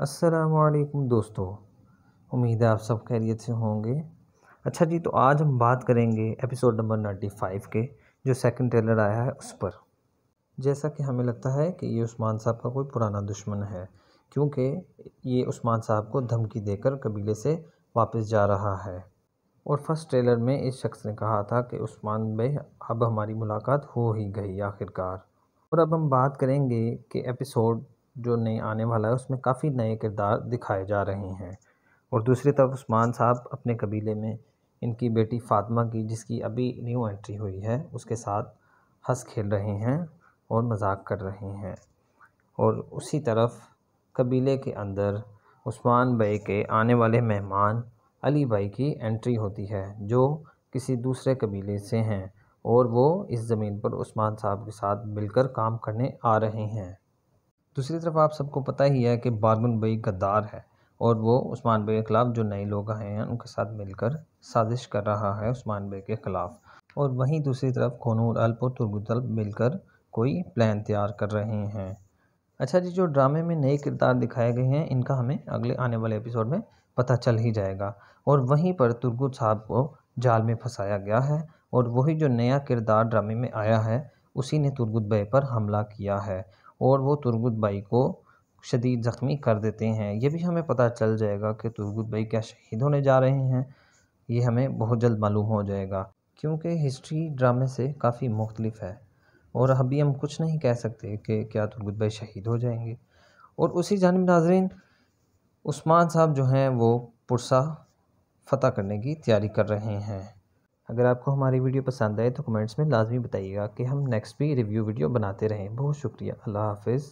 असलकुम दोस्तों। उम्मीद है आप सब खैरियत से होंगे। अच्छा जी तो आज हम बात करेंगे एपिसोड नंबर नाइन्टी फाइव के, जो सेकंड ट्रेलर आया है उस पर। जैसा कि हमें लगता है कि ये उस्मान साहब का कोई पुराना दुश्मन है, क्योंकि ये उस्मान साहब को धमकी देकर कबीले से वापस जा रहा है। और फ़र्स्ट ट्रेलर में इस शख्स ने कहा था कि उस्मान भाई, अब हमारी मुलाकात हो ही गई आखिरकार। और अब हम बात करेंगे कि एपिसोड जो नए आने वाला है, उसमें काफ़ी नए किरदार दिखाए जा रहे हैं। और दूसरी तरफ़ उस्मान साहब अपने कबीले में इनकी बेटी फ़ातिमा की, जिसकी अभी न्यू एंट्री हुई है, उसके साथ हंस खेल रहे हैं और मज़ाक कर रहे हैं। और उसी तरफ़ कबीले के अंदर उस्मान भाई के आने वाले मेहमान अली भाई की एंट्री होती है, जो किसी दूसरे कबीले से हैं। और वो इस ज़मीन पर उस्मान साहब के साथ मिलकर काम करने आ रहे हैं। दूसरी तरफ़ आप सबको पता ही है कि बारगुन भाई गद्दार है और वो उस्मान भाई के ख़िलाफ़ जो नए लोग आए हैं, उनके साथ मिलकर साजिश कर रहा है उस्मान भाई के ख़िलाफ़। और वहीं दूसरी तरफ़ खोनूर अल्प और तुर्गुतल मिलकर कोई प्लान तैयार कर रहे हैं। अच्छा जी, जो ड्रामे में नए किरदार दिखाए गए हैं, इनका हमें अगले आने वाले एपिसोड में पता चल ही जाएगा। और वहीं पर तुर्गुत साहब को जाल में फंसाया गया है और वही जो नया किरदार ड्रामे में आया है, उसी ने तुर्गुत भाई पर हमला किया है। और वो तुरगुत भाई को शदीद ज़ख्मी कर देते हैं। ये भी हमें पता चल जाएगा कि तुरगुत भाई क्या शहीद होने जा रहे हैं। ये हमें बहुत जल्द मालूम हो जाएगा, क्योंकि हिस्ट्री ड्रामे से काफ़ी मुख्तलिफ़ है और अभी हम कुछ नहीं कह सकते कि क्या तुरगुत भाई शहीद हो जाएँगे। और उसी जानब नाजरीन, उस्मान साहब जो हैं वो पुरसा फ़तह करने की तैयारी कर रहे हैं। अगर आपको हमारी वीडियो पसंद आए तो कमेंट्स में लाजमी बताइएगा कि हम नेक्स्ट भी रिव्यू वीडियो बनाते रहें। बहुत शुक्रिया। अल्लाह हाफिज़।